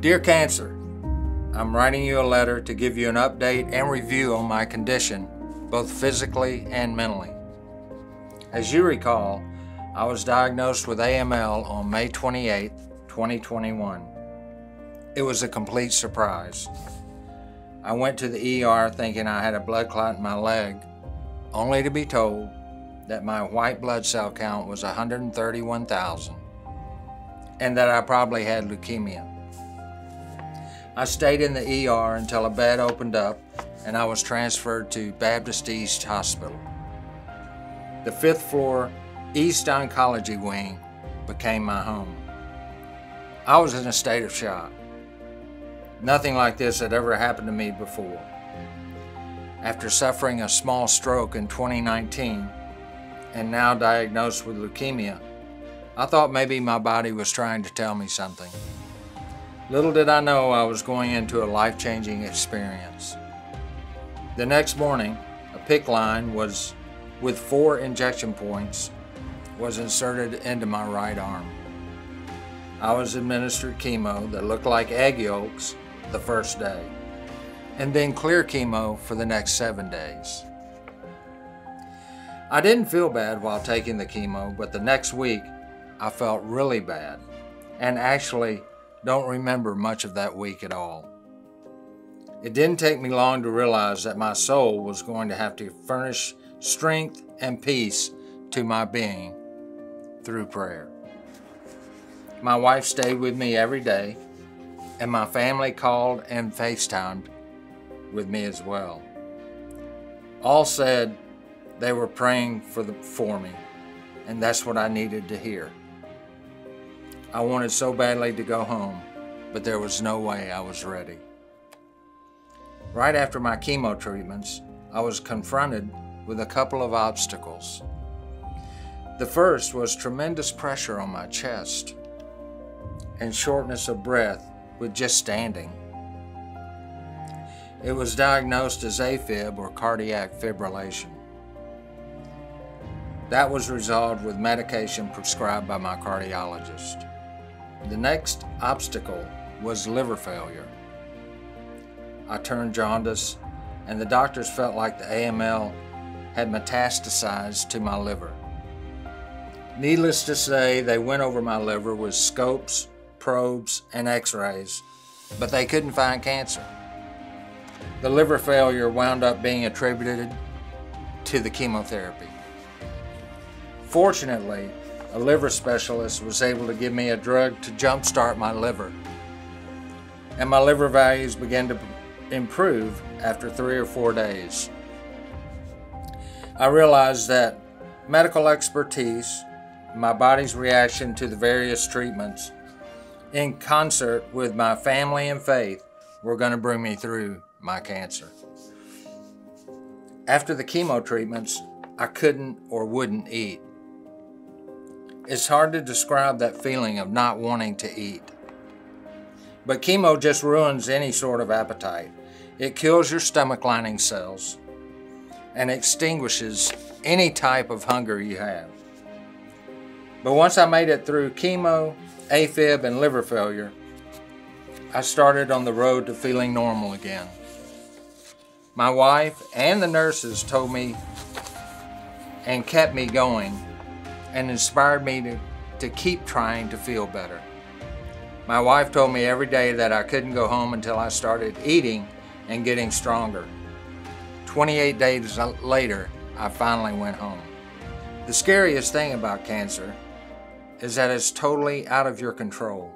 Dear Cancer, I'm writing you a letter to give you an update and review on my condition, both physically and mentally. As you recall, I was diagnosed with AML on May 28, 2021. It was a complete surprise. I went to the ER thinking I had a blood clot in my leg, only to be told that my white blood cell count was 131,000 and that I probably had leukemia. I stayed in the ER until a bed opened up and I was transferred to Baptist East Hospital. The fifth floor East Oncology Wing became my home. I was in a state of shock. Nothing like this had ever happened to me before. After suffering a small stroke in 2019 and now diagnosed with leukemia, I thought maybe my body was trying to tell me something. Little did I know I was going into a life-changing experience. The next morning, a PICC line was with four injection points was inserted into my right arm. I was administered chemo that looked like egg yolks the first day, and then clear chemo for the next seven days. I didn't feel bad while taking the chemo, but the next week I felt really bad and actually don't remember much of that week at all. It didn't take me long to realize that my soul was going to have to furnish strength and peace to my being through prayer. My wife stayed with me every day, and my family called and FaceTimed with me as well. All said they were praying for, the, for me, and that's what I needed to hear. I wanted so badly to go home, but there was no way I was ready. Right after my chemo treatments, I was confronted with a couple of obstacles. The first was tremendous pressure on my chest and shortness of breath with just standing. It was diagnosed as AFib or cardiac fibrillation. That was resolved with medication prescribed by my cardiologist. The next obstacle was liver failure. I turned jaundice, and the doctors felt like the AML had metastasized to my liver. Needless to say, they went over my liver with scopes, probes, and x rays, but they couldn't find cancer. The liver failure wound up being attributed to the chemotherapy. Fortunately, a liver specialist was able to give me a drug to jumpstart my liver. And my liver values began to improve after three or four days. I realized that medical expertise, my body's reaction to the various treatments, in concert with my family and faith, were going to bring me through my cancer. After the chemo treatments, I couldn't or wouldn't eat. It's hard to describe that feeling of not wanting to eat. But chemo just ruins any sort of appetite. It kills your stomach lining cells and extinguishes any type of hunger you have. But once I made it through chemo, AFib, and liver failure, I started on the road to feeling normal again. My wife and the nurses told me and kept me going and inspired me to, to keep trying to feel better. My wife told me every day that I couldn't go home until I started eating and getting stronger. 28 days later, I finally went home. The scariest thing about cancer is that it's totally out of your control.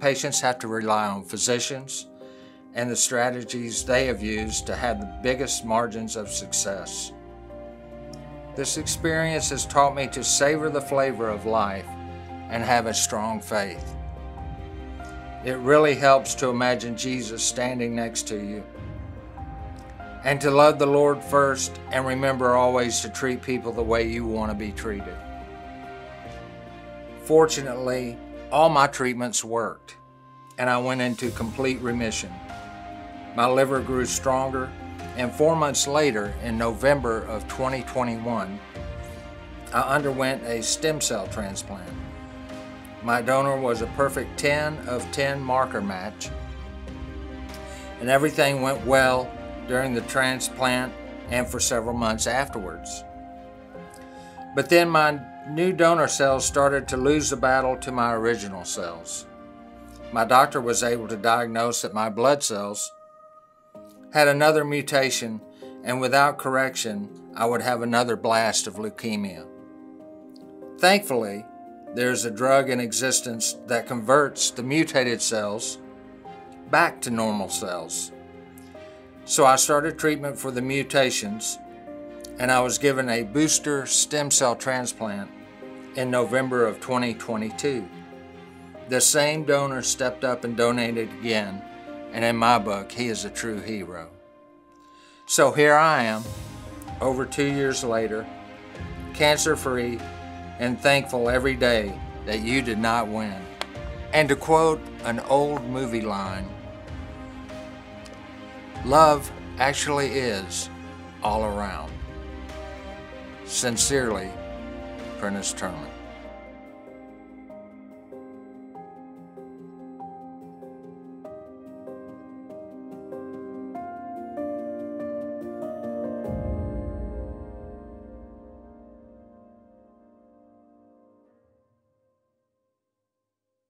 Patients have to rely on physicians and the strategies they have used to have the biggest margins of success. This experience has taught me to savor the flavor of life and have a strong faith. It really helps to imagine Jesus standing next to you and to love the Lord first and remember always to treat people the way you want to be treated. Fortunately, all my treatments worked and I went into complete remission. My liver grew stronger and four months later, in November of 2021, I underwent a stem cell transplant. My donor was a perfect 10 of 10 marker match, and everything went well during the transplant and for several months afterwards. But then my new donor cells started to lose the battle to my original cells. My doctor was able to diagnose that my blood cells had another mutation, and without correction, I would have another blast of leukemia. Thankfully, there is a drug in existence that converts the mutated cells back to normal cells. So I started treatment for the mutations and I was given a booster stem cell transplant in November of 2022. The same donor stepped up and donated again, and in my book, he is a true hero. So here I am, over two years later, cancer free, and thankful every day that you did not win. And to quote an old movie line, love actually is all around. Sincerely, Prentiss Turman.